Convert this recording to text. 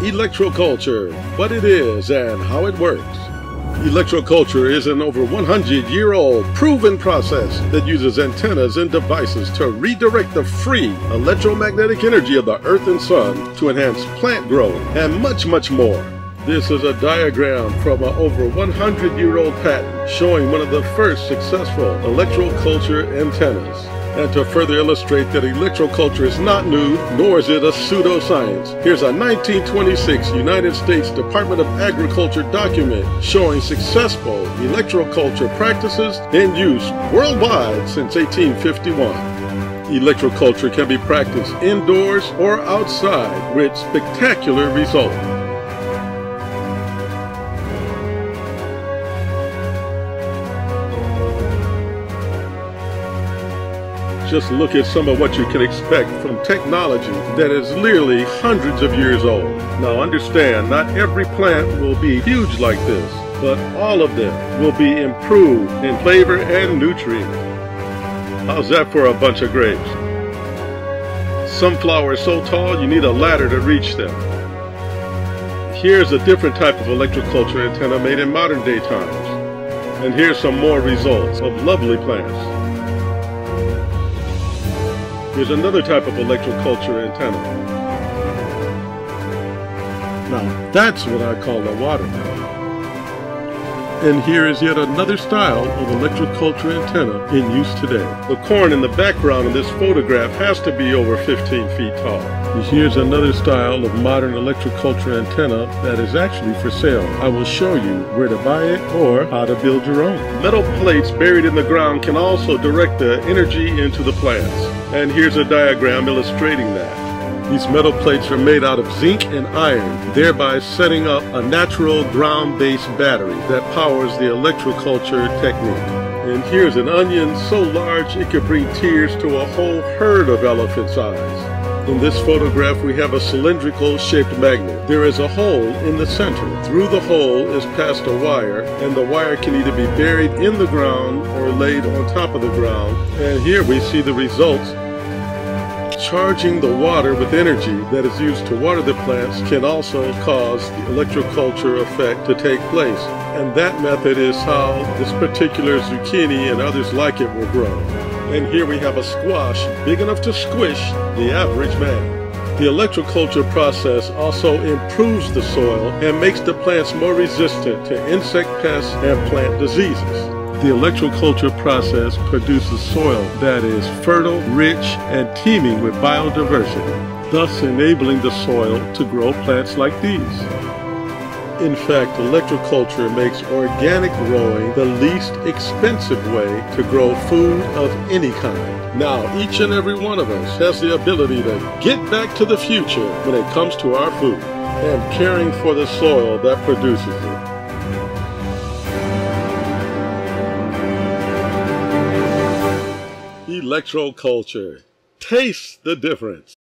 electroculture, what it is and how it works. Electroculture is an over 100 year old proven process that uses antennas and devices to redirect the free electromagnetic energy of the earth and sun to enhance plant growth and much, much more. This is a diagram from an over 100 year old patent showing one of the first successful electroculture antennas. And to further illustrate that electroculture is not new, nor is it a pseudoscience, here's a 1926 United States Department of Agriculture document showing successful electroculture practices in use worldwide since 1851. Electroculture can be practiced indoors or outside with spectacular results. Just look at some of what you can expect from technology that is literally hundreds of years old. Now understand, not every plant will be huge like this, but all of them will be improved in flavor and nutrients. How's that for a bunch of grapes? Some flowers so tall you need a ladder to reach them. Here's a different type of electroculture antenna made in modern day times. And here's some more results of lovely plants. Here's another type of electroculture antenna. Now that's what I call a watermelon. And here is yet another style of electroculture antenna in use today. The corn in the background in this photograph has to be over 15 feet tall. Here's another style of modern electroculture antenna that is actually for sale. I will show you where to buy it or how to build your own. Metal plates buried in the ground can also direct the energy into the plants. And here's a diagram illustrating that. These metal plates are made out of zinc and iron, thereby setting up a natural ground-based battery that powers the electroculture technique. And here's an onion so large it could bring tears to a whole herd of elephants' eyes. In this photograph, we have a cylindrical shaped magnet. There is a hole in the center. Through the hole is passed a wire, and the wire can either be buried in the ground or laid on top of the ground. And here we see the results Charging the water with energy that is used to water the plants can also cause the electroculture effect to take place. And that method is how this particular zucchini and others like it will grow. And here we have a squash big enough to squish the average man. The electroculture process also improves the soil and makes the plants more resistant to insect pests and plant diseases. The electroculture process produces soil that is fertile, rich, and teeming with biodiversity, thus enabling the soil to grow plants like these. In fact, electroculture makes organic growing the least expensive way to grow food of any kind. Now, each and every one of us has the ability to get back to the future when it comes to our food and caring for the soil that produces it. electro culture. Taste the difference.